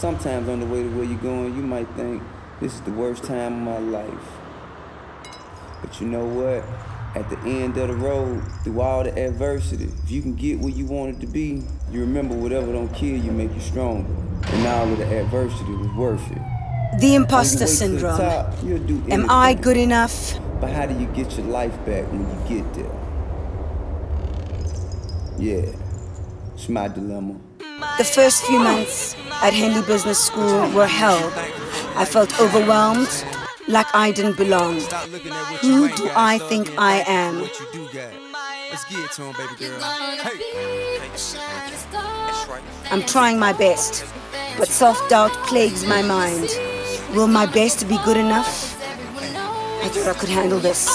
Sometimes on the way to where you're going, you might think, this is the worst time of my life. But you know what? At the end of the road, through all the adversity, if you can get where you wanted to be, you remember whatever don't kill you make you stronger. And all of the adversity was worth it. The imposter syndrome. Top, Am I good enough? But how do you get your life back when you get there? Yeah, it's my dilemma. The first few months at Henley Business School were hell. I felt overwhelmed, like I didn't belong. Who do I think I am? I'm trying my best, but self-doubt plagues my mind. Will my best be good enough? I thought I could handle this.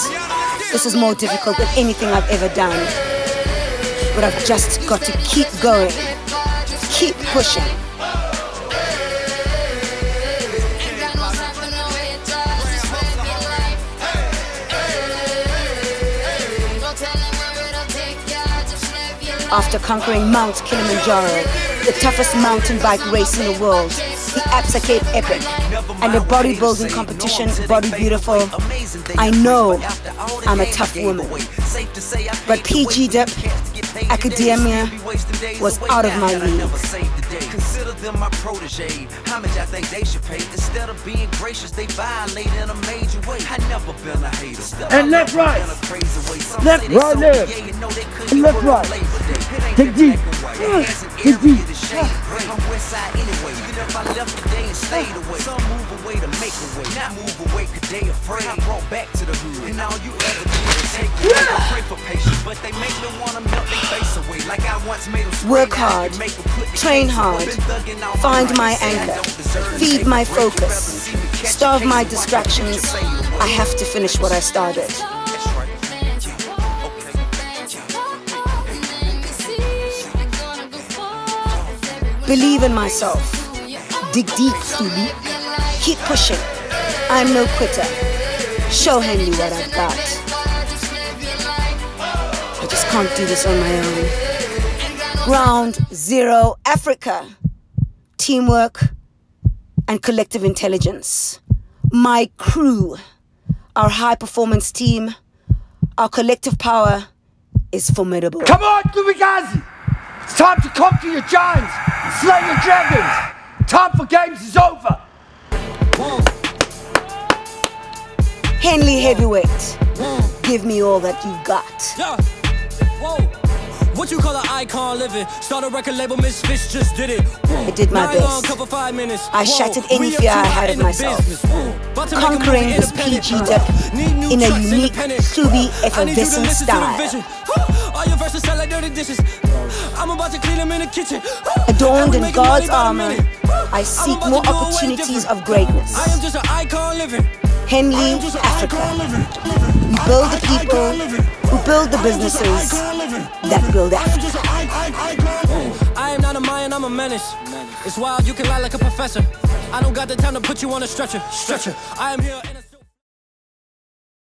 This is more difficult than anything I've ever done. But I've just got to keep going keep pushing. After conquering Mount Kilimanjaro, the toughest mountain bike race in the world, the Absa Cape Epic, and the bodybuilding competition Body Beautiful, I know I'm a tough woman. But PG Dip, academia was out of my league. Consider them my protege. Homage I think they should pay. Instead of being gracious, they violate in a major way. I never been a hater. And left right. Left right left. And left right. Take deep. Take deep. I'm west side anyway. Even if I left today and stayed away. Some move away to make a way. Not move away cause they afraid. I brought back to the hood. And all you ever do is take yeah. pray for patience. But they make me wanna melt Work hard. Train hard. Find my anchor. Feed my focus. Starve my distractions. I have to finish what I started. Believe in myself. Dig deep, Stevie. Keep pushing. I'm no quitter. Show Henley what I've got. I just can't do this on my own. Ground Zero Africa. Teamwork and collective intelligence. My crew, our high performance team, our collective power is formidable. Come on, Lumigazi! It's time to conquer your giants, slay your dragons. Time for games is over. Henley Heavyweight, give me all that you've got. What you call an icon living? Start a record label, Misfits just did it. I did my best. I shattered any fear I had of myself. Conquering this PG dip in a unique, Hlubi effervescent style. Adorned in God's armor, I seek more opportunities of greatness. I am just an icon living. Henley, Africa. We build the people who build the businesses that build Africa. I am not a Mayan, I'm a menace. It's wild, you can lie like a professor. I don't got the time to put you on a stretcher. Stretcher. I am here.